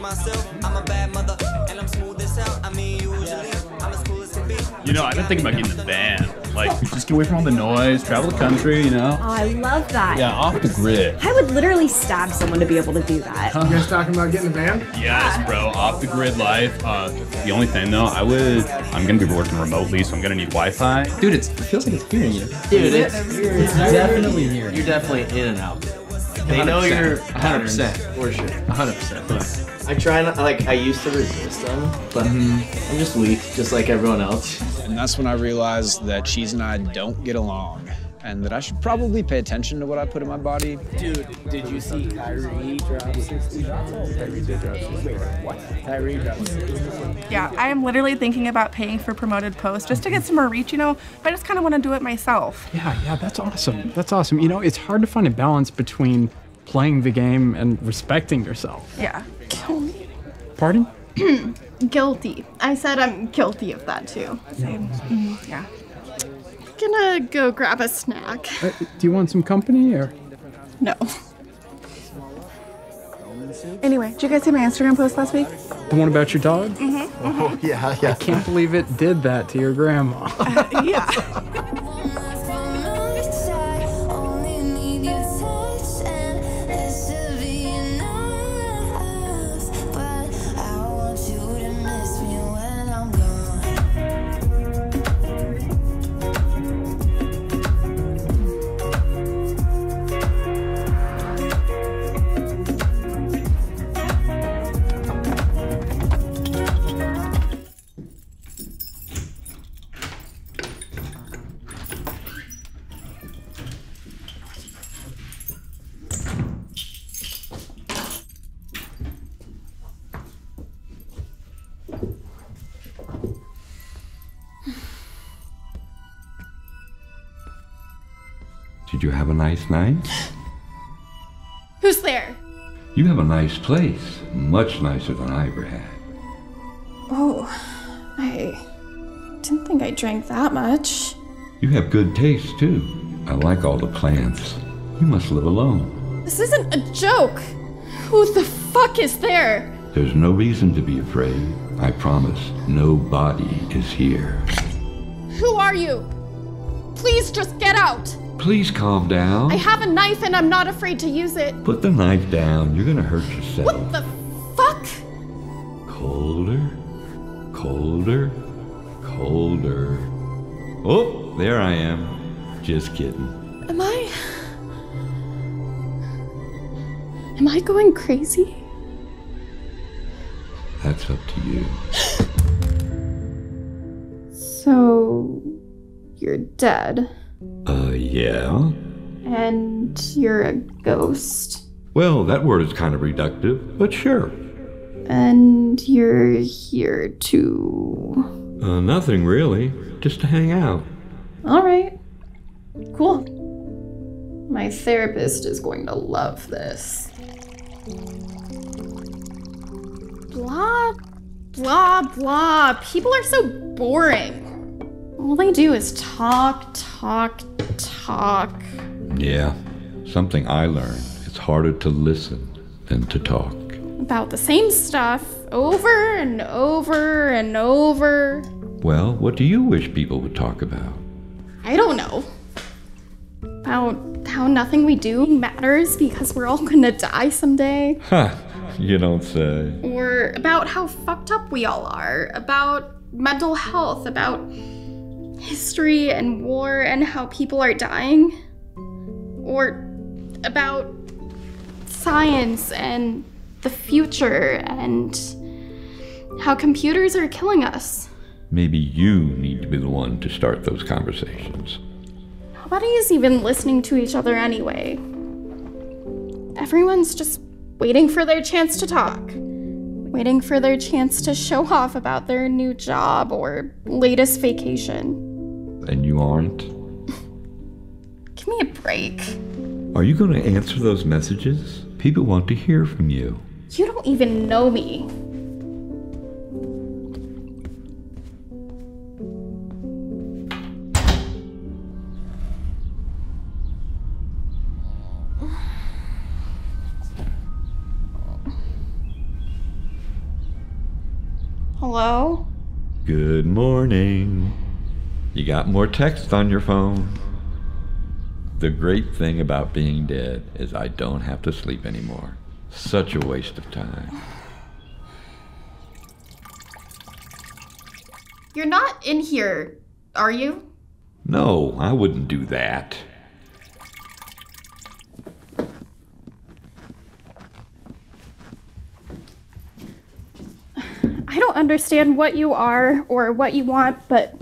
myself. I'm a bad mother, and I'm smooth as hell. I mean, usually, I'm as cool as can be. You know, I've been thinking about getting the van. Like, just get away from all the noise, travel the country, you know? Oh, I love that. Yeah, off the grid. I would literally stab someone to be able to do that. You guys talking about getting a van? Yes, bro, off the grid life. Uh, the only thing though, I would, I'm gonna be working remotely, so I'm gonna need Wi-Fi. Dude, it's, it feels like it's hearing you. Dude, it's, it's definitely hearing You're definitely in and out. They know you're 100% for sure. 100%. I try not, like, I used to resist them, but mm-hmm. I'm just weak, just like everyone else. And that's when I realized that Cheese and I don't get along. And that I should probably pay attention to what I put in my body. Dude, did you see Kyrie drop 60 shots? Kyrie did drop 60. Wait, what? Kyrie dropped 60 Yeah, I am literally thinking about paying for promoted posts just to get some more reach, you know. But I just kind of want to do it myself. Yeah, yeah, that's awesome. That's awesome. You know, it's hard to find a balance between playing the game and respecting yourself. Yeah. Pardon? Guilty. I said I'm guilty of that too. Same. Mm, yeah. Gonna go grab a snack. Uh, do you want some company or? No. Anyway, did you guys see my Instagram post last week? The one about your dog? Mm-hmm. Oh, yeah, yeah. I can't believe it did that to your grandma. yeah. Did you have a nice night? Who's there? You have a nice place, much nicer than I ever had. Oh, I didn't think I drank that much. You have good taste, too. I like all the plants. You must live alone. This isn't a joke. Who the fuck is there? There's no reason to be afraid. I promise, nobody is here. Who are you? Please just get out. Please calm down. I have a knife and I'm not afraid to use it. Put the knife down. You're gonna hurt yourself. What the fuck? Colder, colder, colder. Oh, there I am. Just kidding. Am I. Am I going crazy? That's up to you. So. You're dead. Uh, yeah? And you're a ghost. Well, that word is kind of reductive, but sure. And you're here to. Uh, nothing really. Just to hang out. Alright. Cool. My therapist is going to love this. Blah, blah, blah. People are so boring. All they do is talk, talk, talk. Yeah. Something I learned. It's harder to listen than to talk. About the same stuff over and over and over. Well, what do you wish people would talk about? I don't know. About how nothing we do matters because we're all gonna die someday. Ha! You don't say. Or about how fucked up we all are. About mental health. About history and war and how people are dying. Or about science and the future and how computers are killing us. Maybe you need to be the one to start those conversations. Nobody's even listening to each other anyway. Everyone's just waiting for their chance to talk, waiting for their chance to show off about their new job or latest vacation. And you aren't? Give me a break. Are you going to answer those messages? People want to hear from you. You don't even know me. Good morning. You got more text on your phone. The great thing about being dead is I don't have to sleep anymore. Such a waste of time. You're not in here, are you? No, I wouldn't do that. I don't understand what you are or what you want, but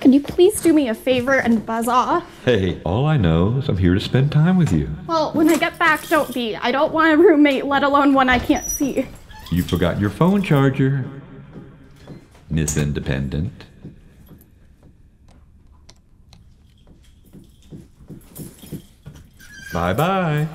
can you please do me a favor and buzz off? Hey, all I know is I'm here to spend time with you. Well, when I get back, don't be. I don't want a roommate, let alone one I can't see. You forgot your phone charger, Miss Independent. Bye bye.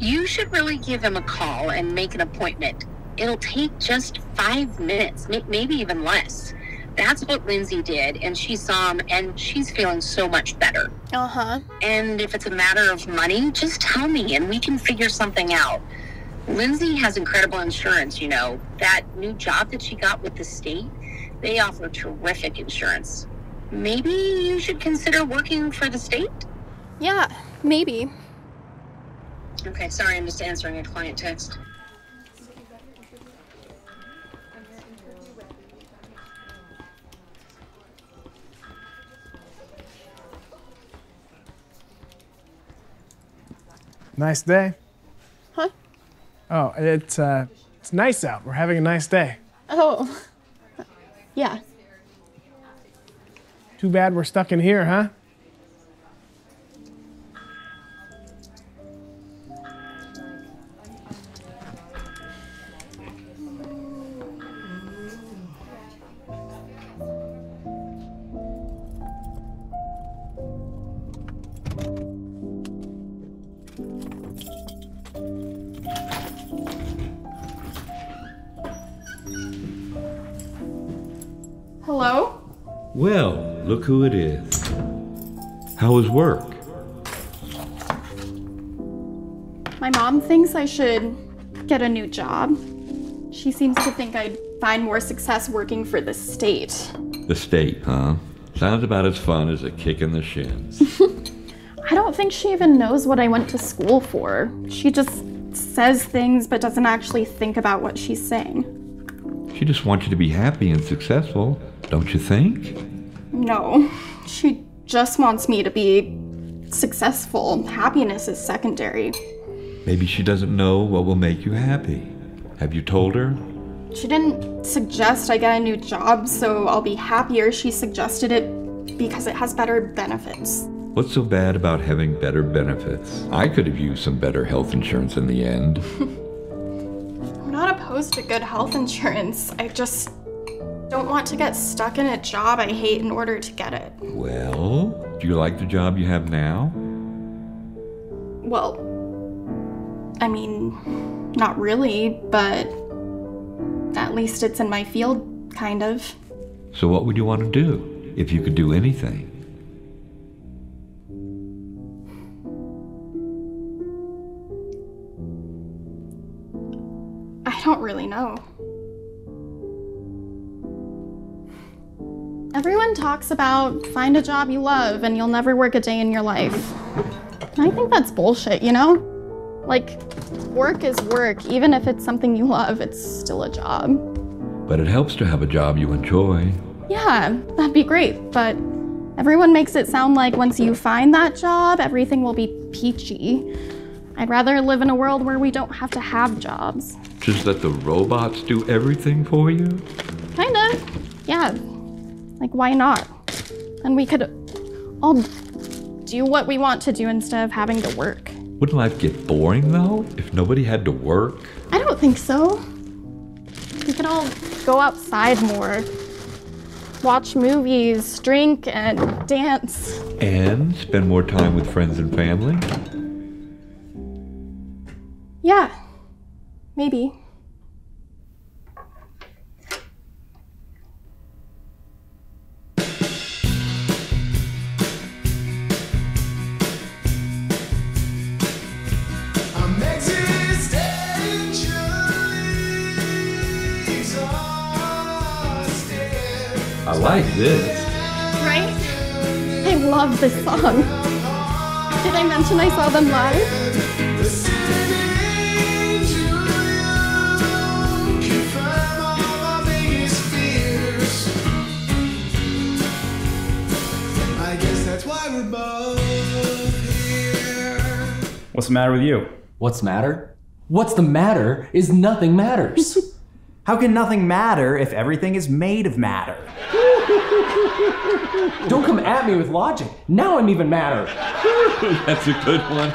You should really give him a call and make an appointment. It'll take just five minutes, maybe even less. That's what Lindsay did, and she saw him, and she's feeling so much better. Uh huh. And if it's a matter of money, just tell me, and we can figure something out. Lindsay has incredible insurance, you know. That new job that she got with the state, they offer terrific insurance. Maybe you should consider working for the state? Yeah, maybe. Okay, sorry, I'm just answering a client text. Nice day. Huh? Oh, it's uh, it's nice out. We're having a nice day. Oh. Yeah. Too bad we're stuck in here, huh? Hello? Well, look who it is. How was work? My mom thinks I should get a new job. She seems to think I'd find more success working for the state. The state, huh? Sounds about as fun as a kick in the shins. I don't think she even knows what I went to school for. She just says things but doesn't actually think about what she's saying. she just wants you to be happy and successful, don't you think? No, she just wants me to be successful. Happiness is secondary. Maybe she doesn't know what will make you happy. Have you told her? She didn't suggest I get a new job so I'll be happier. She suggested it because it has better benefits. What's so bad about having better benefits? I could have used some better health insurance in the end. I'm not opposed to good health insurance. I just don't want to get stuck in a job I hate in order to get it. Well, do you like the job you have now? Well, I mean, not really, but at least it's in my field, kind of. So, what would you want to do if you could do anything? I don't really know. Everyone talks about find a job you love and you'll never work a day in your life. I think that's bullshit, you know? Like, work is work. Even if it's something you love, it's still a job. But it helps to have a job you enjoy. Yeah, that'd be great, but everyone makes it sound like once you find that job, everything will be peachy. I'd rather live in a world where we don't have to have jobs. Just let the robots do everything for you? Kinda. Yeah. Like, why not? And we could all do what we want to do instead of having to work. Wouldn't life get boring though if nobody had to work? I don't think so. We could all go outside more, watch movies, drink, and dance. And spend more time with friends and family? Yeah, maybe. I'm existentially I like this. Right? I love this song. Did I mention I saw them live? What's the matter with you? What's the matter? What's the matter is nothing matters. How can nothing matter if everything is made of matter? Don't come at me with logic. Now I'm even madder. That's a good one.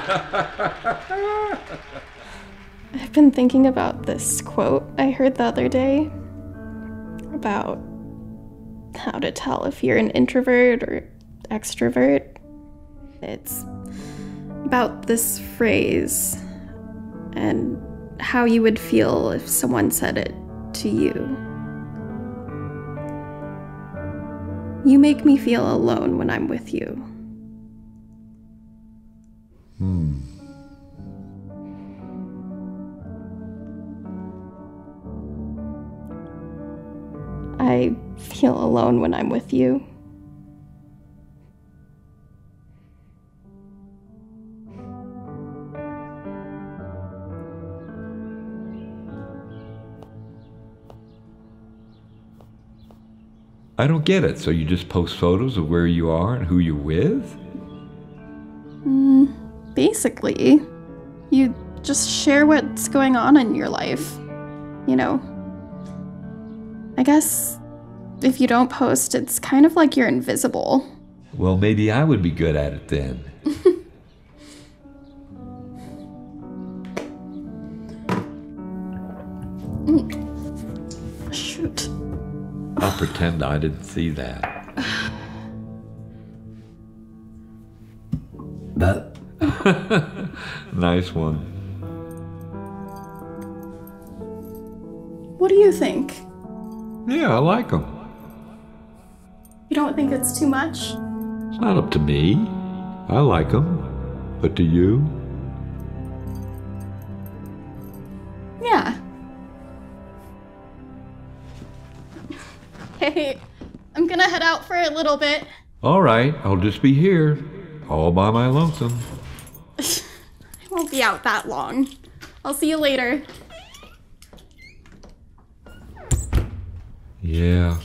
I've been thinking about this quote I heard the other day about how to tell if you're an introvert or extrovert. It's about this phrase and how you would feel if someone said it to you. You make me feel alone when I'm with you. Hmm. I feel alone when I'm with you. I don't get it. So you just post photos of where you are and who you're with? Mm, basically, you just share what's going on in your life. You know, I guess if you don't post, it's kind of like you're invisible. Well, maybe I would be good at it then. pretend I didn't see that. That. nice one. What do you think? Yeah, I like them. You don't think it's too much? It's not up to me. I like them. But do you? A little bit. All right, I'll just be here, all by my lonesome. I won't be out that long. I'll see you later. Yeah,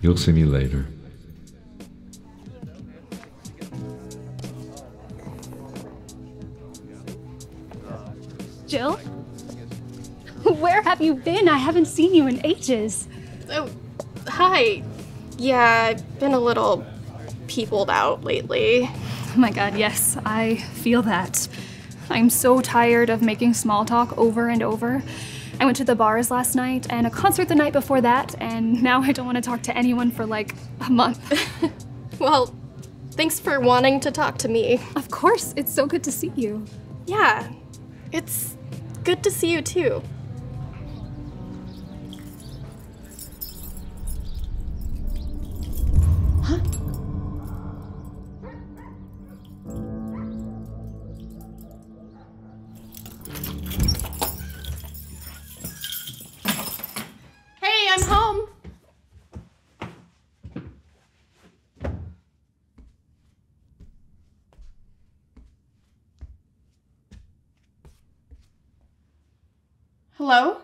you'll see me later. Jill? Where have you been? I haven't seen you in ages. Oh, hi. Yeah, I've been a little peopled out lately. Oh my god, yes, I feel that. I'm so tired of making small talk over and over. I went to the bars last night and a concert the night before that, and now I don't want to talk to anyone for like a month. well, thanks for wanting to talk to me. Of course, it's so good to see you. Yeah, it's good to see you too. Hello?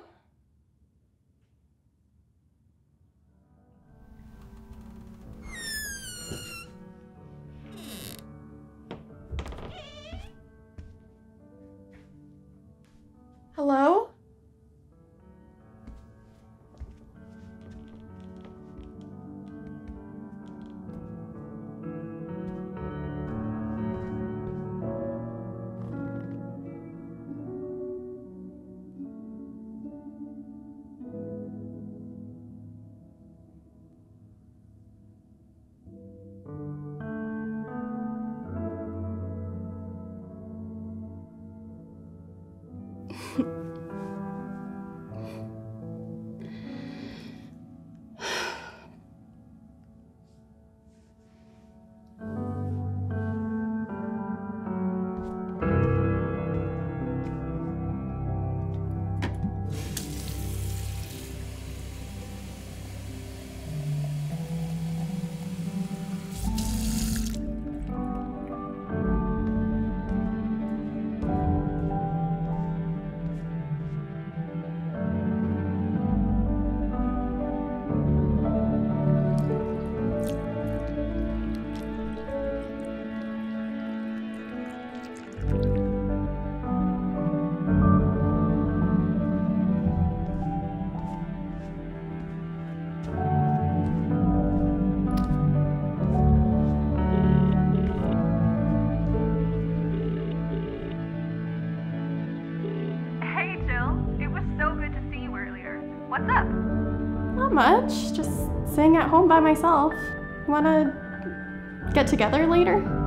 At home by myself. Wanna get together later?